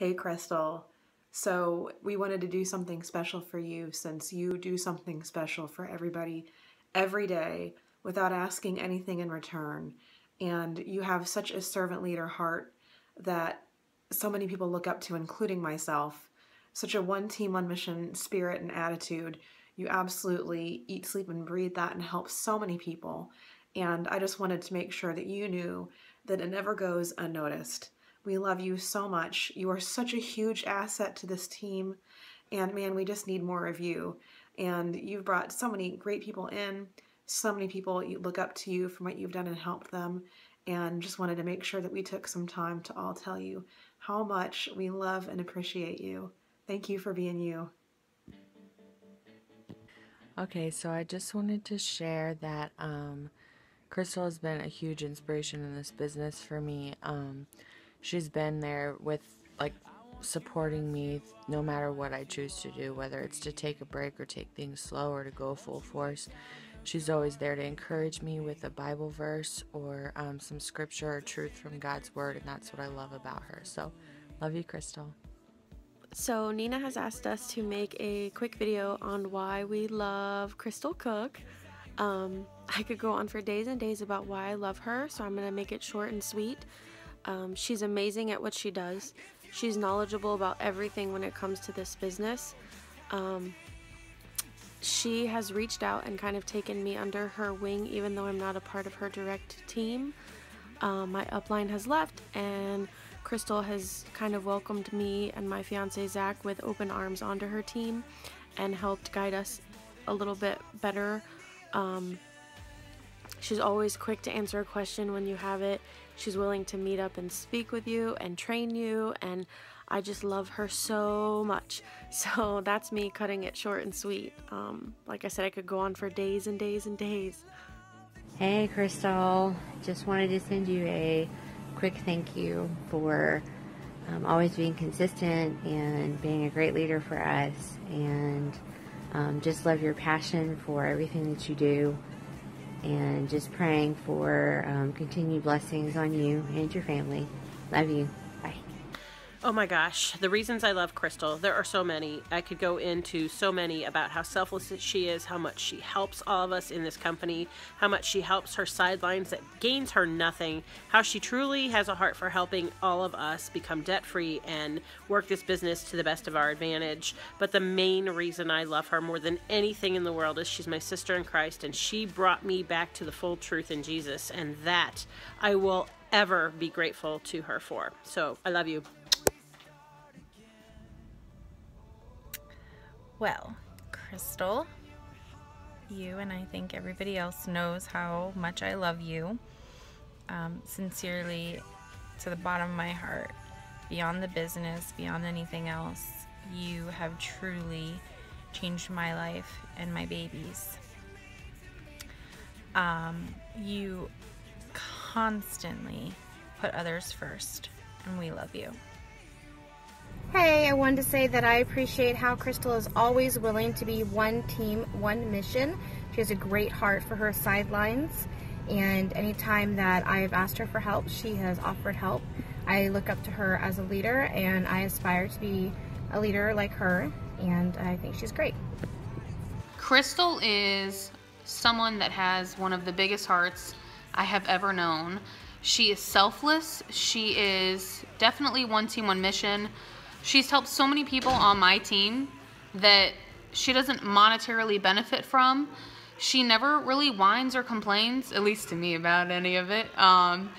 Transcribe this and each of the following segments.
Hey, Crystal. So, we wanted to do something special for you since you do something special for everybody every day without asking anything in return. And you have such a servant leader heart that so many people look up to, including myself. Such a one team, one mission spirit and attitude. You absolutely eat, sleep, and breathe that and help so many people. And I just wanted to make sure that you knew that it never goes unnoticed. We love you so much. You are such a huge asset to this team. And man, we just need more of you. And you've brought so many great people in. So many people look up to you from what you've done and helped them. And just wanted to make sure that we took some time to all tell you how much we love and appreciate you. Thank you for being you. Okay, so I just wanted to share that um, Crystal has been a huge inspiration in this business for me. Um, she's been there with like supporting me no matter what I choose to do, whether it's to take a break or take things slow or to go full force. She's always there to encourage me with a Bible verse or um, some scripture or truth from God's Word, and that's what I love about her. So, love you, Crystal. So, Nina has asked us to make a quick video on why we love Crystal Cook. Um, I could go on for days and days about why I love her, so I'm going to make it short and sweet. Um, she's amazing at what she does. She's knowledgeable about everything when it comes to this business. Um, she has reached out and kind of taken me under her wing, even though I'm not a part of her direct team. Um, my upline has left, and Crystal has kind of welcomed me and my fiance Zach with open arms onto her team and helped guide us a little bit better. Um, she's always quick to answer a question when you have it. She's willing to meet up and speak with you and train you, and I just love her so much. So that's me cutting it short and sweet. Um, like I said, I could go on for days and days and days. Hey, Crystal. Just wanted to send you a quick thank you for um, always being consistent and being a great leader for us. And um, just love your passion for everything that you do and just praying for um, continued blessings on you and your family. Love you. Oh my gosh, the reasons I love Crystal, there are so many. I could go into so many about how selfless she is, how much she helps all of us in this company, how much she helps her sidelines that gains her nothing, how she truly has a heart for helping all of us become debt free and work this business to the best of our advantage. But the main reason I love her more than anything in the world is she's my sister in Christ and she brought me back to the full truth in Jesus, and that I will ever be grateful to her for. So I love you. Well, Crystal, you and I think everybody else knows how much I love you. Um, sincerely, to the bottom of my heart, beyond the business, beyond anything else, you have truly changed my life and my baby's. Um, you constantly put others first, and we love you. Hey, I wanted to say that I appreciate how Crystal is always willing to be one team, one mission. She has a great heart for her sidelines, and anytime that I've asked her for help, she has offered help. I look up to her as a leader, and I aspire to be a leader like her, and I think she's great. Crystal is someone that has one of the biggest hearts I have ever known. She is selfless. She is definitely one team, one mission. She's helped so many people on my team that she doesn't monetarily benefit from. She never really whines or complains, at least to me, about any of it. Um,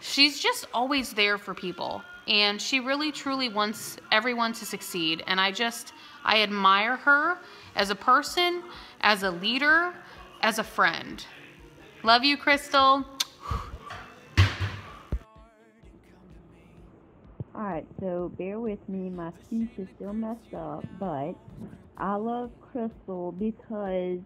she's just always there for people. And she really truly wants everyone to succeed. And I just, I admire her as a person, as a leader, as a friend. Love you, Crystal. Alright, so bear with me, my speech is still messed up, but I love Crystal because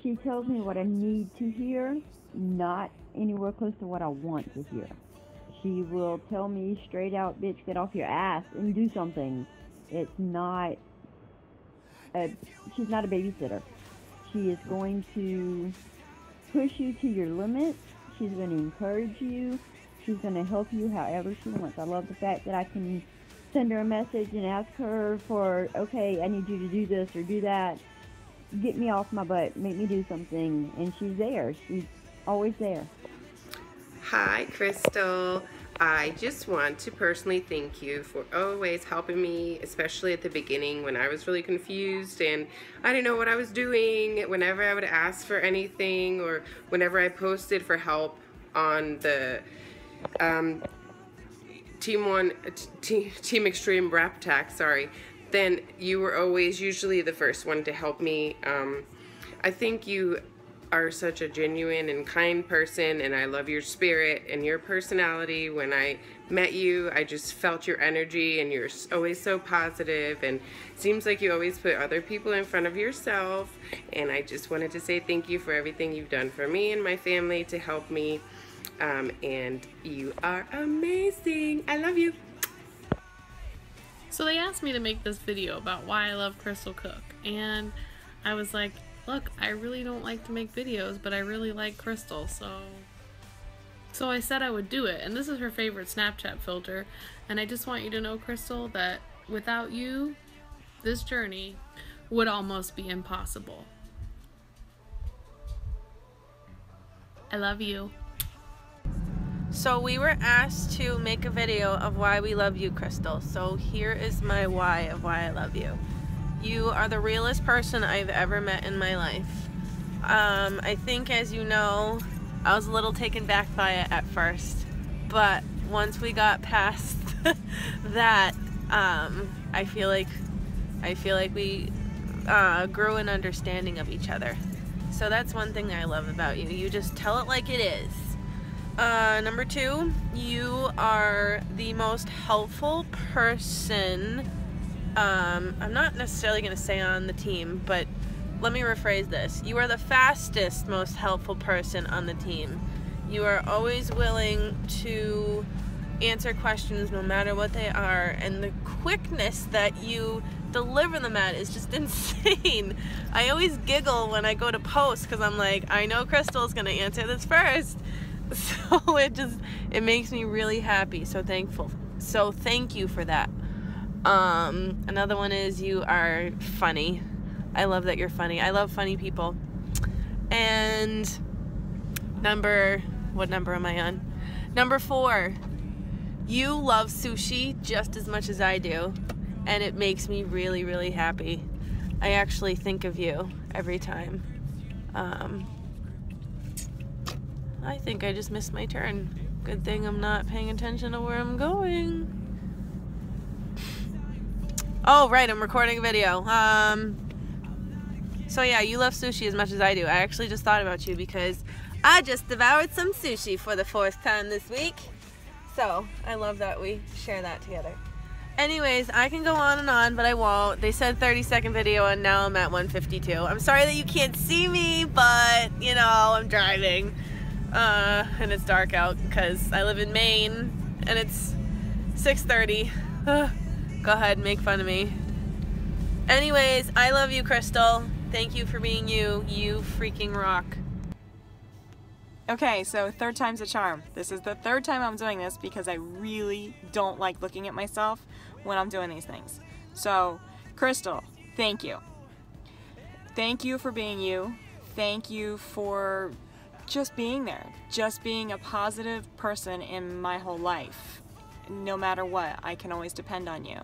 she tells me what I need to hear, not anywhere close to what I want to hear. She will tell me straight out, bitch, get off your ass and do something. It's not a, she's not a babysitter. She is going to push you to your limits. She's going to encourage you. She's going to help you however she wants. I love the fact that I can send her a message and ask her for, okay, I need you to do this or do that. Get me off my butt, make me do something. And she's there. She's always there. Hi, Crystal. I just want to personally thank you for always helping me, especially at the beginning when I was really confused and I didn't know what I was doing. Whenever I would ask for anything or whenever I posted for help on the um, Team One, t- Team Extreme Wrap Attack, sorry, then you were always usually the first one to help me. Um, I think you are such a genuine and kind person and I love your spirit and your personality. When I met you, I just felt your energy and you're always so positive and seems like you always put other people in front of yourself and I just wanted to say thank you for everything you've done for me and my family to help me um, and you are amazing. I love you. So they asked me to make this video about why I love Crystal Cook and I was like, look, I really don't like to make videos, but I really like Crystal, so... So I said I would do it, and this is her favorite Snapchat filter, and I just want you to know, Crystal, that without you, this journey would almost be impossible. I love you. So we were asked to make a video of why we love you, Crystal. So here is my why of why I love you. You are the realest person I've ever met in my life. Um, I think, as you know, I was a little taken back by it at first, but once we got past that, um, I feel like I feel like we uh, grew an understanding of each other. So that's one thing I love about you. You just tell it like it is. Uh, number two, you are the most helpful person um, I'm not necessarily going to say on the team, but let me rephrase this. You are the fastest, most helpful person on the team. You are always willing to answer questions no matter what they are, and the quickness that you deliver them at is just insane. I always giggle when I go to post because I'm like, I know Crystal's going to answer this first. So it just, it makes me really happy, so thankful. So thank you for that. Um, another one is you are funny. I love that you're funny. I love funny people. And number, what number am I on? Number four, you love sushi just as much as I do. And it makes me really, really happy. I actually think of you every time. Um, I think I just missed my turn. Good thing I'm not paying attention to where I'm going. Oh, right, I'm recording a video. Um, so yeah, you love sushi as much as I do. I actually just thought about you because I just devoured some sushi for the fourth time this week. So, I love that we share that together. Anyways, I can go on and on, but I won't. They said 30 second video and now I'm at 152. I'm sorry that you can't see me, but, you know, I'm driving. Uh, and it's dark out because I live in Maine and it's 6.30. Go ahead, make fun of me. Anyways, I love you, Crystal. Thank you for being you. You freaking rock. Okay, so third time's a charm. This is the third time I'm doing this because I really don't like looking at myself when I'm doing these things. So, Crystal, thank you. Thank you for being you. Thank you for just being there. Just being a positive person in my whole life no matter what, I can always depend on you.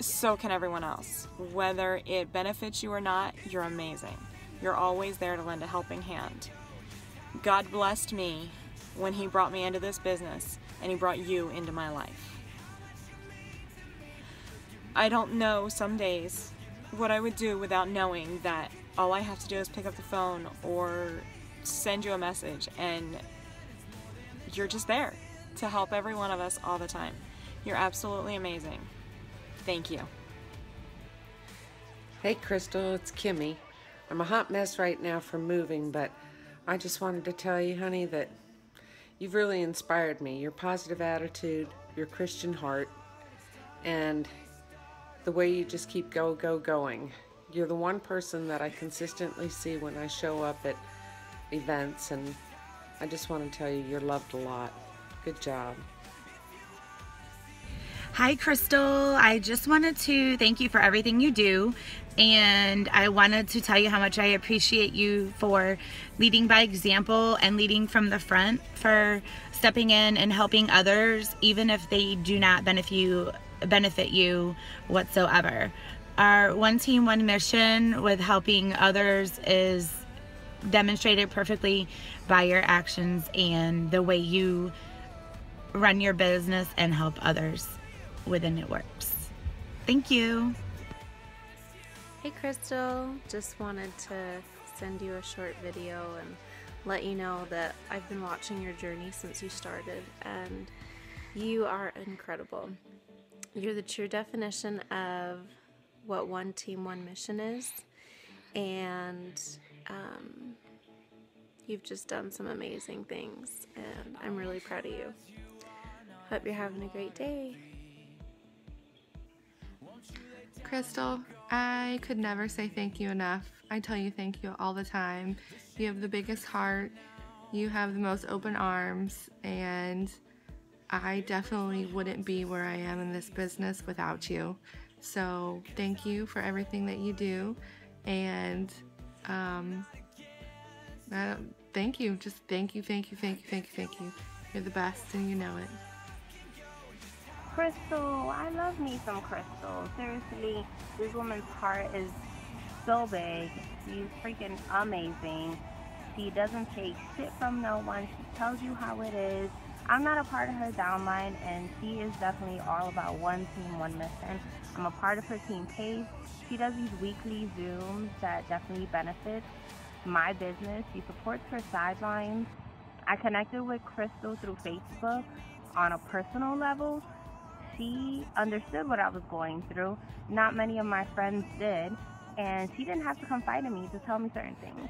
So can everyone else. Whether it benefits you or not, you're amazing. You're always there to lend a helping hand. God blessed me when He brought me into this business and He brought you into my life. I don't know some days what I would do without knowing that all I have to do is pick up the phone or send you a message and you're just there to help every one of us all the time. You're absolutely amazing. Thank you. Hey Crystal, it's Kimmy. I'm a hot mess right now from moving, but I just wanted to tell you, honey, that you've really inspired me. Your positive attitude, your Christian heart, and the way you just keep go, go, going. You're the one person that I consistently see when I show up at events, and I just want to tell you you're loved a lot. Good job. Hi, Crystal. I just wanted to thank you for everything you do. And I wanted to tell you how much I appreciate you for leading by example and leading from the front, for stepping in and helping others, even if they do not benefit you, benefit you whatsoever. Our one team, one mission with helping others is demonstrated perfectly by your actions and the way you run your business and help others within it works. Thank you. Hey Crystal, just wanted to send you a short video and let you know that I've been watching your journey since you started and you are incredible. You're the true definition of what one team, one mission is, and um, you've just done some amazing things, and I'm really proud of you. Hope you're having a great day. Crystal, I could never say thank you enough. I tell you thank you all the time. You have the biggest heart, you have the most open arms, and I definitely wouldn't be where I am in this business without you. So, thank you for everything that you do, and um, thank you. Just thank you, thank you, thank you, thank you, thank you. You're the best, and you know it. Crystal, I love me some Crystal. Seriously, this woman's heart is so big. She's freaking amazing. She doesn't take shit from no one. She tells you how it is. I'm not a part of her downline, and she is definitely all about one team, one mission. I'm a part of her team page. She does these weekly Zooms that definitely benefit my business. She supports her sidelines. I connected with Crystal through Facebook on a personal level she understood what I was going through. Not many of my friends did. And she didn't have to confide in me to tell me certain things.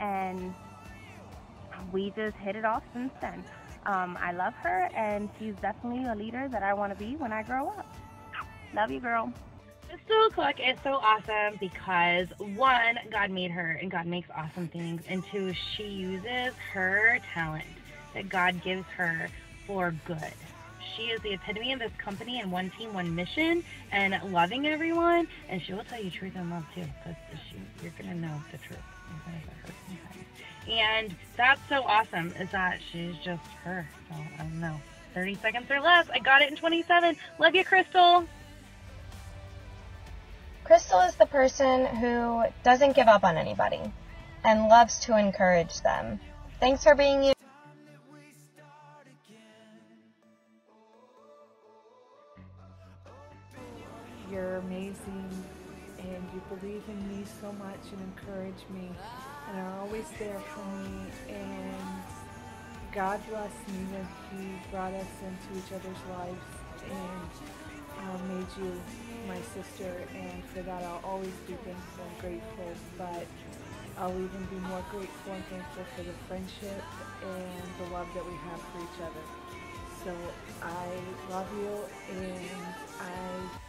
And we just hit it off since then. Um, I love her, and she's definitely a leader that I want to be when I grow up. Love you, girl. Crystal Cook is so awesome because one, God made her and God makes awesome things, and two, she uses her talent that God gives her for good she is the epitome of this company and one team, one mission, and loving everyone. And she will tell you truth and love too, because you're gonna know the truth. And that's so awesome is that she's just her. So I don't know. 30 seconds or less. I got it in 27. Love you, Crystal. Crystal is the person who doesn't give up on anybody and loves to encourage them. Thanks for being you. You're amazing and you believe in me so much and encourage me and are always there for me. And God bless me that He brought us into each other's lives and uh, made you my sister. And for that, I'll always be thankful and grateful. But I'll even be more grateful and thankful for the friendship and the love that we have for each other. So I love you and I